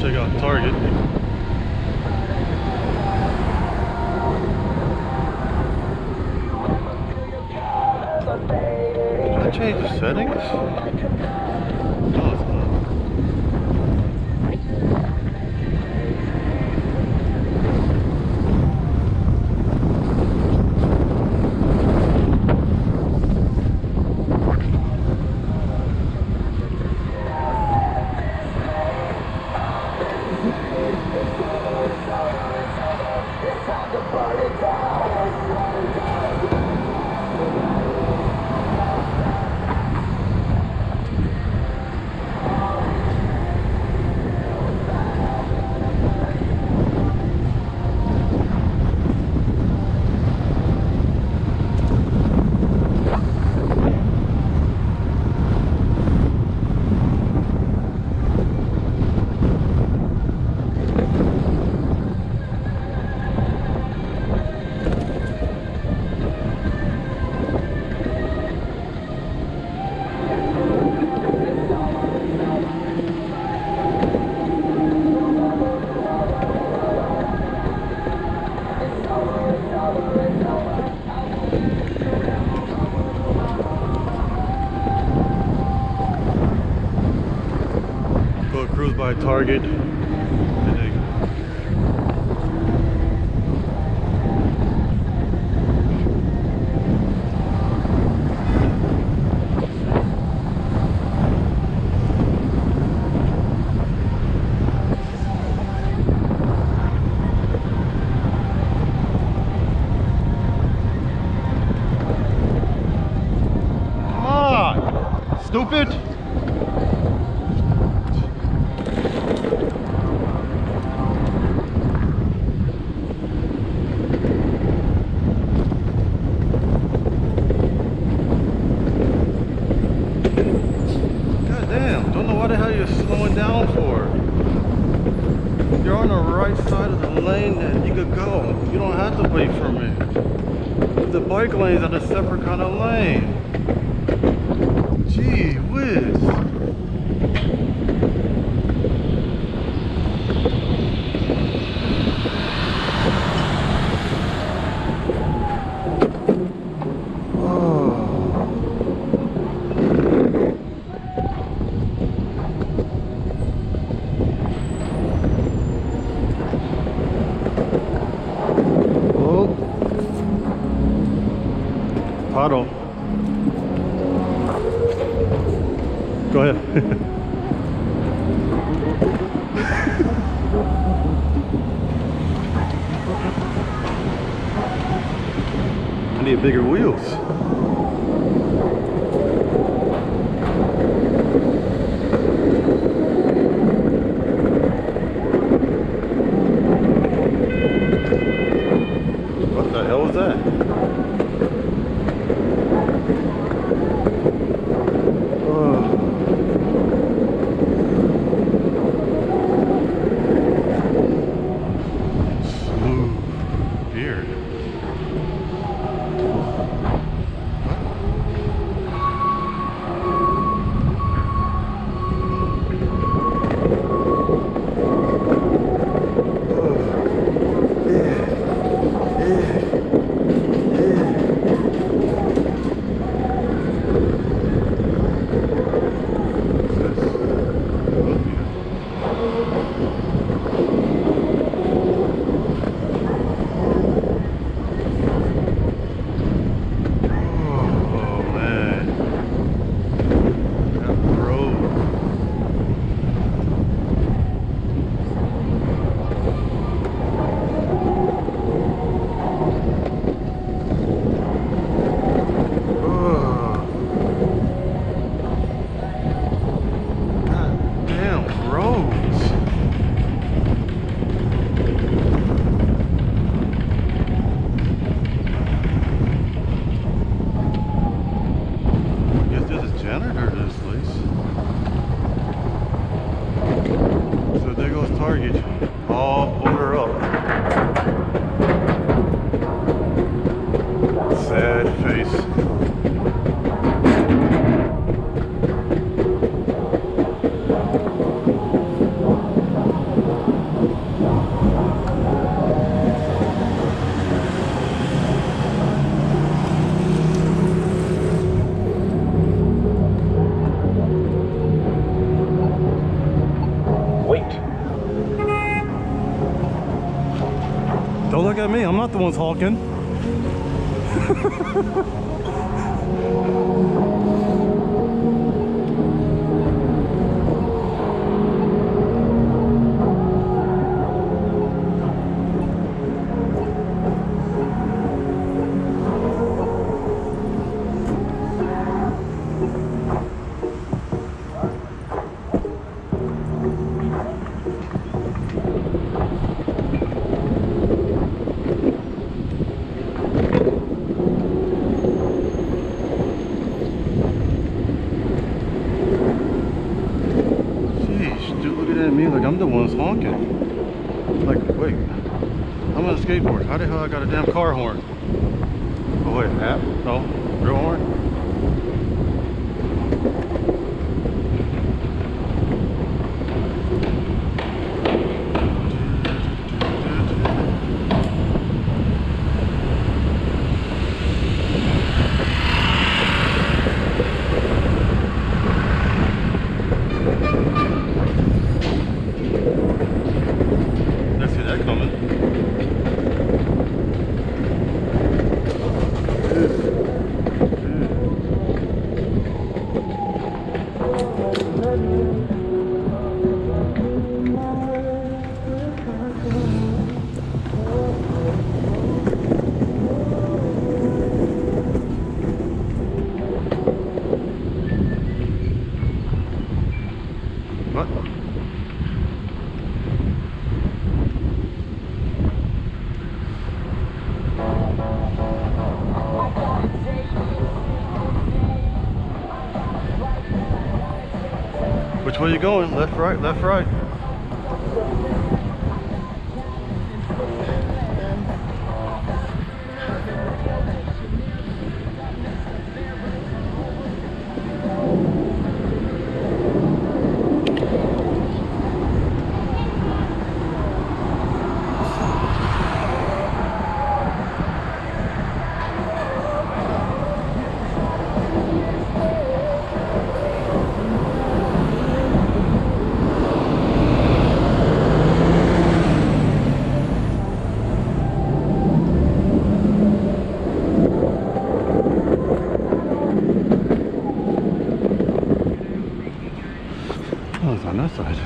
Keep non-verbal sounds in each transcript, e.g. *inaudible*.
target. Did I change the settings? No, it's not. Go cruise by Target. and then- Come on, stupid. God what the hell are you're slowing down for. You're on the right side of the lane that you could go. You don't have to wait for me. The bike lane's on a separate kind of lane. Gee whiz. At me. I'm not the one talking. The ones honking. Like, wait, I'm on a skateboard. How the hell I got a damn car horn? Oh wait, app? No, real horn? Which way you going? Left, right, left, right. Oh, it's on that side.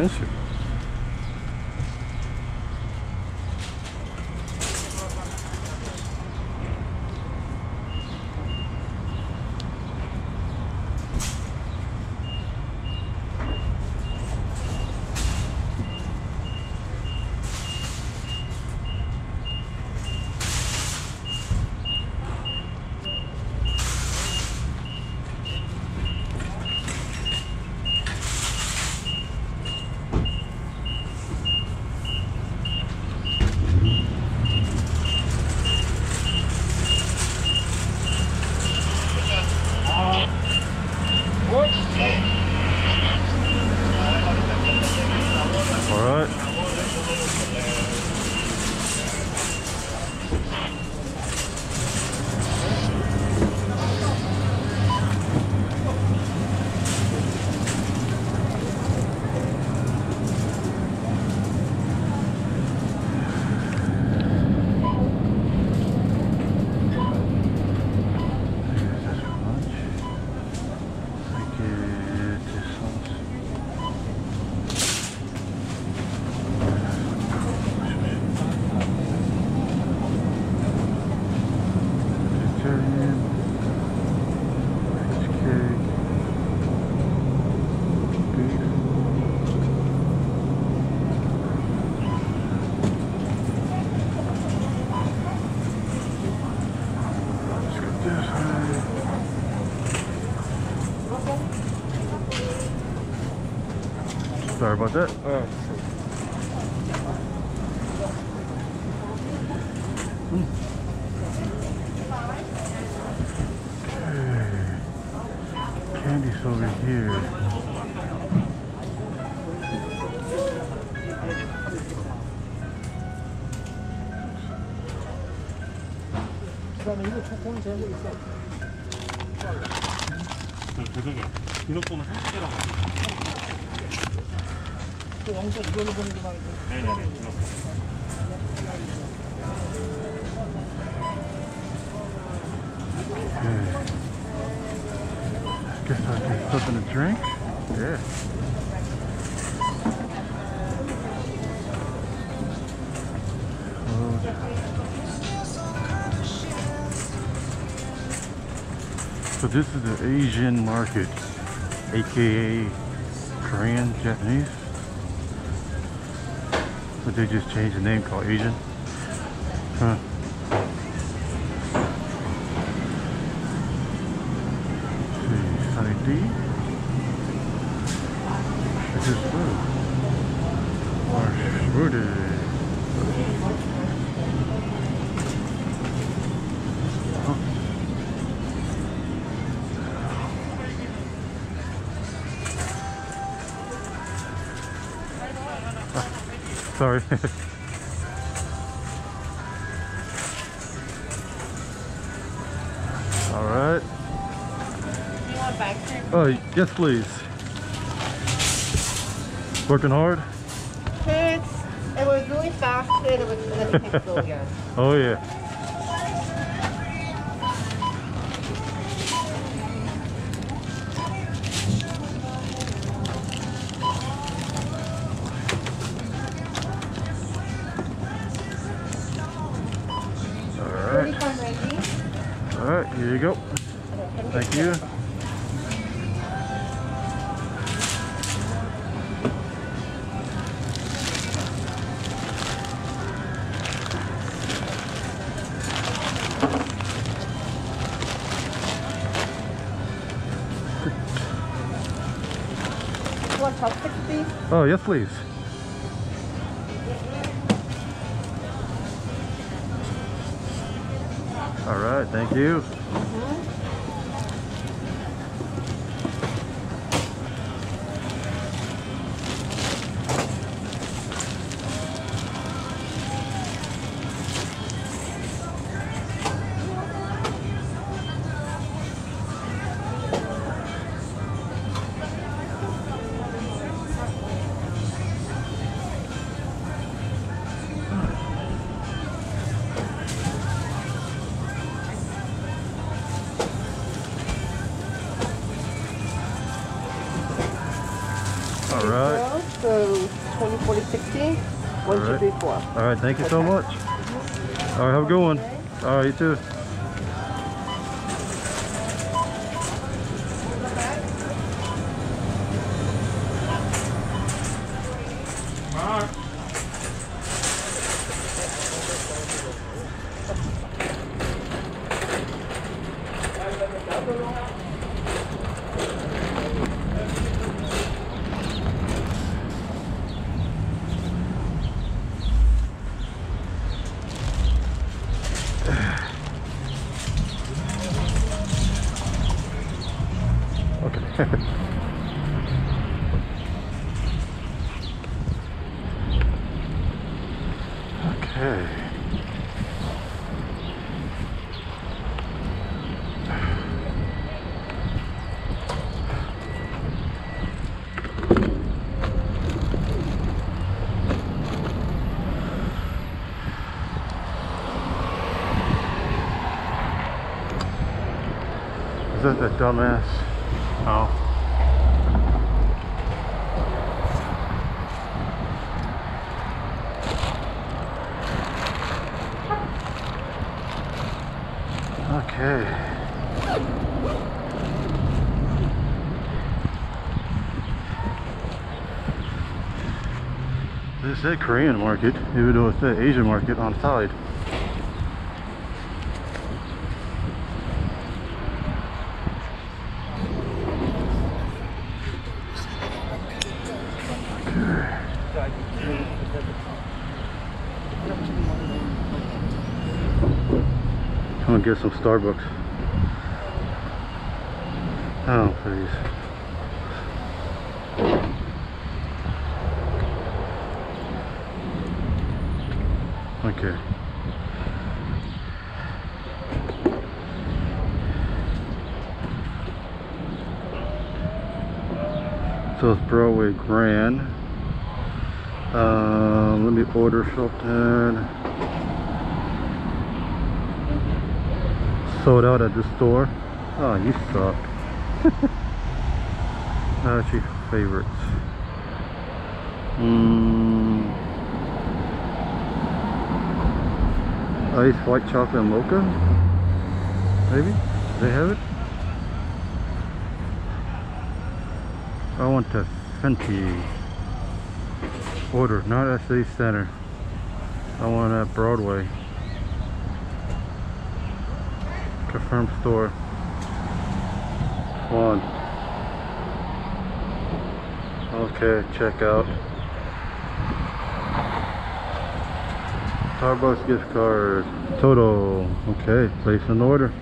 The dispenser. 거지? 응. 음. candies over here. 이거 보면 한국이라고. Guess I'll get something to drink? Yeah. Oh. So this is the Asian market, aka Korean, Japanese. But they just changed the name called Asian. Huh. Hmm, see, Sorry. *laughs* All right. You want back? Oh, yes, please. Working hard? Kids, it was really fast and it was and then it takes. Oh, yeah. Oh, yes, please. All right, thank you. Alright. All right, thank you so much. All right, have a good one. All right, you too. Okay. Is that that dumbass? Oh. Okay. This is a Korean market, even though it's the Asian market on side. I'm gonna get some Starbucks. Oh, please. Okay. So it's Broadway Grand. Um, let me order something. Sold out at the store. Oh, you suck. *laughs* That's your favorites. Mmm. Ice white chocolate mocha? Maybe? They have it? I want the Venti order, not at City Center. I want at Broadway. Confirm store. One. Okay, check out. Starbucks gift card. Total. Okay, place an order.